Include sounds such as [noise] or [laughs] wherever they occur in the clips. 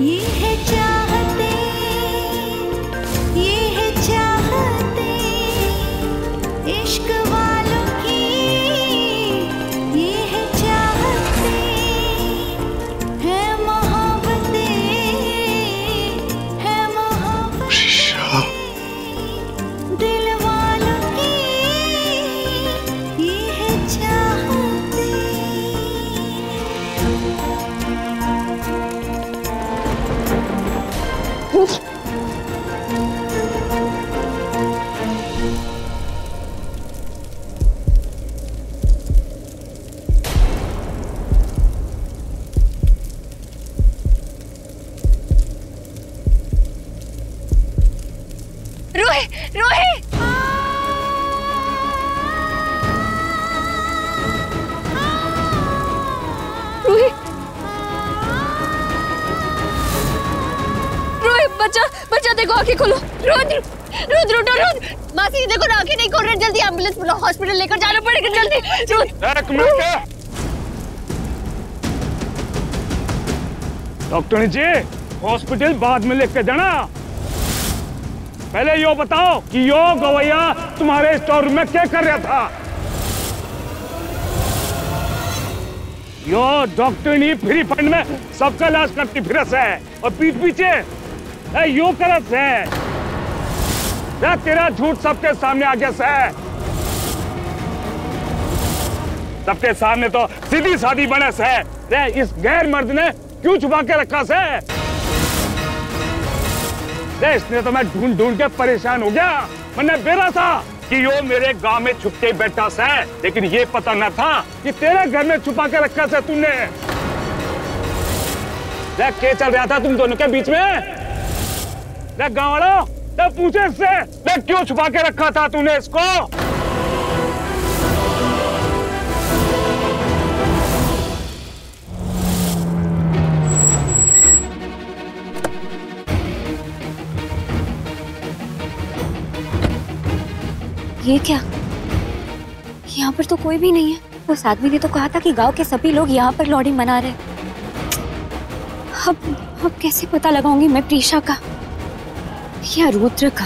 ये है बच्चा बच्चा देखो, आँखें खोलो। रोज रोज रोटो रोज मासी, देखो आँखें नहीं खोल रहे, जल्दी एंबुलेंस बुलाओ हॉस्पिटल लेकर जाना पड़ेगा, जल्दी। डॉक्टर जी हॉस्पिटल बाद में लेके जाना। पहले यो बताओ कि यो गवैया तुम्हारे स्टोर में क्या कर रहा था? यो डॉक्टर फ्री फंड में सबका इलाज करती फिर है, और पीठ पीछे। है यो करत तेरा झूठ सबके सामने आ गया है सबके सामने तो सीधी सादी बने है रे, इस गैर मर्द ने क्यों छुपा के रखा से? रे, इसने तो मैं ढूंढ ढूंढ के परेशान हो गया। मैंने बेरा था कि यो मेरे गाँव में छुप के बैठा से। लेकिन ये पता न था कि तेरे घर में छुपा के रखा से तूने। क्या चल रहा था तुम दोनों के बीच में? रे गाँव वालों तो पूछे इससे क्यों छुपा के रखा था तूने इसको? ये क्या? यहाँ पर तो कोई भी नहीं है। उस आदमी ने तो कहा था कि गाँव के सभी लोग यहाँ पर लॉडिंग मना रहे। अब अब कैसे पता लगाऊँगी मैं प्रीशा का? या रुद्र का?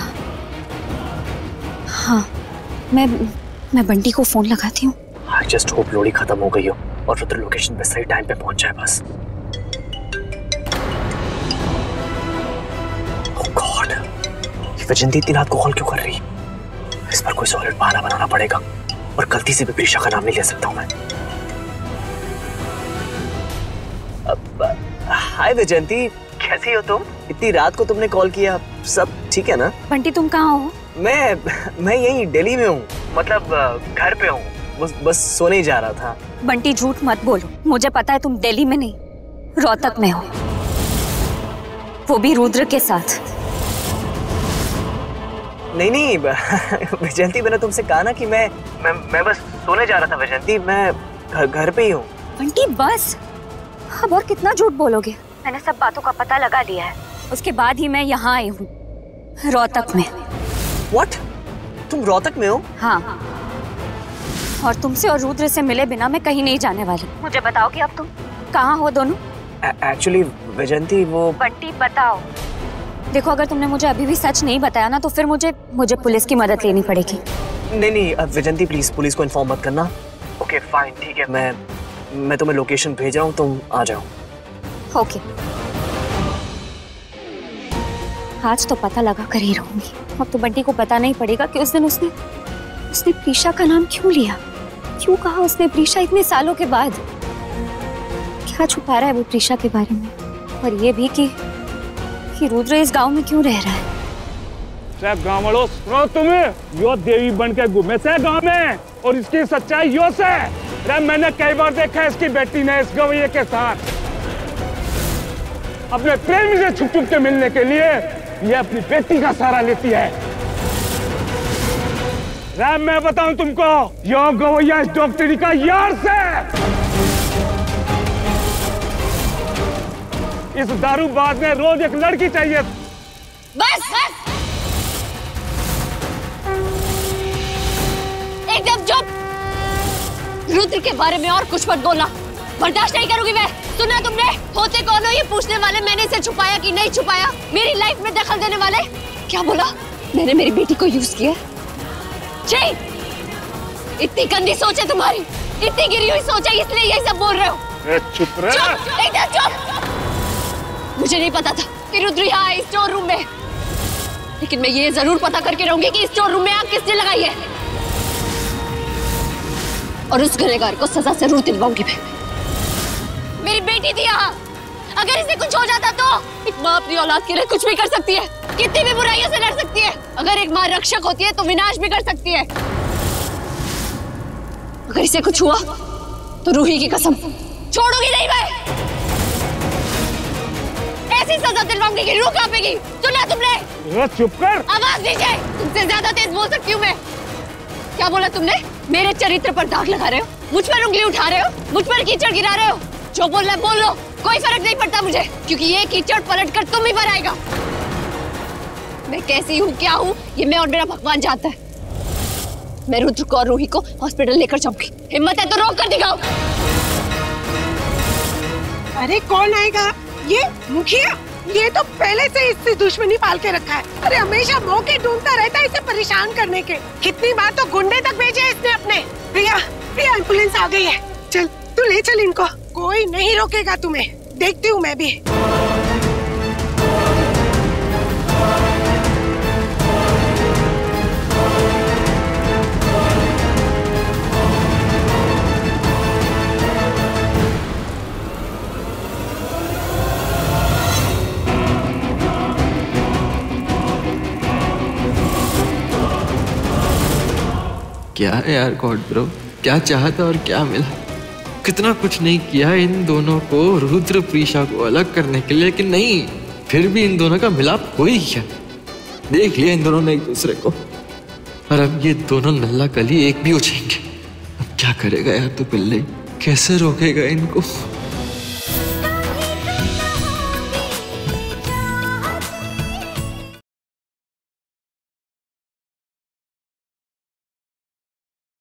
हाँ मैं मैं बंटी को फ़ोन लगाती हूँ। आई जस्ट होप लोड़ी खत्म हो गई हो और रुद्र लोकेशन पे सही टाइम पे पहुँच जाए बस। Oh ये वैजंती इतनी रात को कॉल क्यों कर रही? इस पर कोई सॉलिड बहाना बनाना पड़ेगा और गलती से भी प्रीशा का नाम नहीं ले सकता हूँ मैं। हाय वैजंती कैसी हो तुम? इतनी रात को तुमने कॉल किया। सब ठीक है ना? बंटी तुम कहाँ हो? मैं मैं यही दिल्ली में हूँ। मतलब घर पे हूँ। बस बस सोने जा रहा था। बंटी झूठ मत बोलो। मुझे पता है तुम दिल्ली में नहीं रोहतक में हो। वो भी रुद्र के साथ। नहीं नहीं [laughs] वैजंती मैंने तुमसे कहा ना कि मैं मैं मैं बस सोने जा रहा था वैजयंती। मैं घर घर पे ही हूँ। बंटी बस। अब और कितना झूठ बोलोगे? मैंने सब बातों का पता लगा लिया है। उसके बाद ही मैं यहाँ आई हूँ रोहतक में। व्हाट तुम रोहतक में हो? हाँ। और तुमसे और रुद्र से मिले बिना मैं कहीं नहीं जाने वाली। मुझे बताओ कि अब तुम? कहाँ हो दोनों? एक्चुअली वैजंती वो बंटी बताओ। देखो अगर तुमने मुझे अभी भी सच नहीं बताया ना तो फिर मुझे मुझे पुलिस की मदद लेनी पड़ेगी। नहीं नहीं अब वैजंती प्लीज़ पुलिस को इन्फॉर्म मत करना। ओके फाइन ठीक है मैं मैं तुम्हें लोकेशन भेज रहा हूँ तुम आ जाओ। ओके आज तो पता लगा कर ही रहूँगी। अब तो बंटी को पता नहीं पड़ेगा कि उस दिन उसने उसने प्रीशा का नाम क्यों लिया? क्यों कहा उसने प्रीशा इतने सालों के बाद? क्या छुपा रहा है वो प्रीशा के बारे में? और ये भी कि कि रुद्र इस गाँव में क्यों रह रहा है? सब गाँव वालों सुनो तुम्हें। यो देवी बन के घूमे से गाँव में, और इसकी सच्चाई यो से। मैंने कई बार देखा इसकी बेटी ने इस गवैये के साथ। अपने प्रेमी से छुप छुप के मिलने के लिए ये अपनी बेटी का सहारा लेती है। रे मैं बताऊँ तुमको, यो गवैया इस डॉक्टरी का यार से। इस दारू बाद में रोज एक लड़की चाहिए। बस बस। एकदम चुप। रुद्र के बारे में और कुछ मत बोलना। बर्दाश्त नहीं करूँगी मैं। सुना तुमने? होते कौन हो ये पूछने वाले? मैंने इसे छुपाया कि नहीं छुपाया? मेरी लाइफ में दखल देने वाले? क्या बोला? मैंने मेरी बेटी को यूज़ किया जी इतनी गंदी सोच है तुम्हारी। इतनी गिरी हुई सोच है इसलिए यही सब बोल रहे हो। चुप रह। चुप! मुझे नहीं पता था कि रुद्र यहाँ है स्टोर रूम में लेकिन मैं ये ज़रूर पता करके रहूँगी कि स्टोर रूम में आग किसने लगाई है। और उस गुनहगार को सजा ज़रूर दिलवाऊँगी मैं। मेरी बेटी थी यहाँ। अगर इसे कुछ हो जाता तो? एक माँ अपनी औलाद के लिए कुछ भी कर सकती है। कितनी भी बुराइयों से लड़ सकती है। अगर एक माँ रक्षक होती है तो विनाश भी कर सकती है। अगर इसे कुछ हुआ तो रूही की कसम। छोड़ूँगी नहीं मैं। ऐसी सजा दिलवाऊँगी कि रूह कांपेगी। सुना तुमने? चुप कर। आवाज़ दीजिए। तुमसे ज़्यादा तेज बोल सकती हूँ मैं। क्या बोला तुमने? मेरे चरित्र पर दाग लगा रहे हो। मुझ पर उंगली उठा रहे हो। मुझ पर कीचड़ गिरा रहे हो। जो बोलना है, बोल लो। कोई फ़र्क नहीं पड़ता मुझे, क्योंकि ये कीचड़ पलट कर तुम ही पर आएगा। मैं कैसी हूँ, क्या हूँ, ये मैं और मेरा भगवान जानता है। मैं रुद्र को और रूही को हॉस्पिटल लेकर जाऊँगी। हिम्मत है तो रोक कर दिखाओ। अरे कौन आएगा? ये मुखिया, ये तो पहले से इससे दुश्मनी पाल के रखा है। अरे हमेशा मौके ढूंढता रहता है इसे परेशान करने के। कितनी बार तो गुंडे तक भेजे इसने अपने। प्रिया प्रिया एंबुलेंस आ गई है। चल, तू ले चल इनको। कोई नहीं रोकेगा तुम्हें। देखती हूँ मैं भी। क्या है यार गॉड ब्रो? क्या चाहता और क्या मिला? कितना कुछ नहीं किया इन दोनों को रुद्र प्रीशा को अलग करने के लिए, लेकिन नहीं, फिर भी इन दोनों का मिलाप हो ही। गया देख लिया इन दोनों ने एक दूसरे को। और अब ये दोनों नल्ला कली एक भी उछेंगे। अब क्या करेगा यार तू पिल्ले? कैसे रोकेगा इनको?